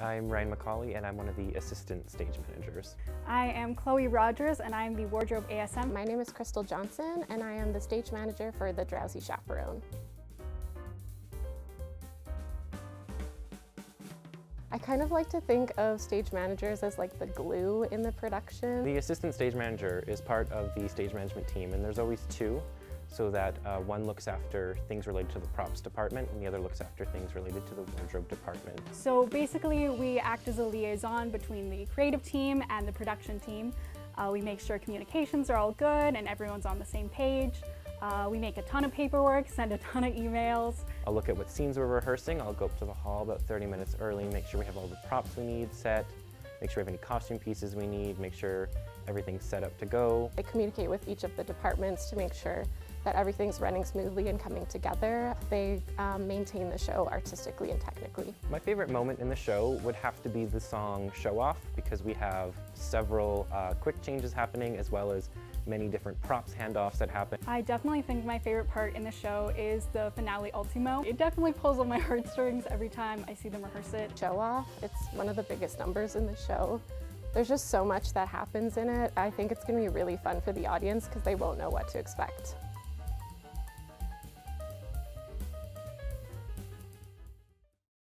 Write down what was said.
I'm Ryan McCauley and I'm one of the assistant stage managers. I am Chloe Rogers and I am the wardrobe ASM. My name is Crystal Johnson and I am the stage manager for The Drowsy Chaperone. I kind of like to think of stage managers as like the glue in the production. The assistant stage manager is part of the stage management team and there's always two so that uh, one looks after things related to the props department and the other looks after things related to the wardrobe department. So basically we act as a liaison between the creative team and the production team. Uh, we make sure communications are all good and everyone's on the same page. Uh, we make a ton of paperwork, send a ton of emails. I'll look at what scenes we're rehearsing. I'll go up to the hall about 30 minutes early, make sure we have all the props we need set, make sure we have any costume pieces we need, make sure everything's set up to go. I communicate with each of the departments to make sure that everything's running smoothly and coming together. They um, maintain the show artistically and technically. My favorite moment in the show would have to be the song Show Off because we have several uh, quick changes happening as well as many different props handoffs that happen. I definitely think my favorite part in the show is the finale ultimo. It definitely pulls on my heartstrings every time I see them rehearse it. Show Off, it's one of the biggest numbers in the show. There's just so much that happens in it. I think it's going to be really fun for the audience because they won't know what to expect.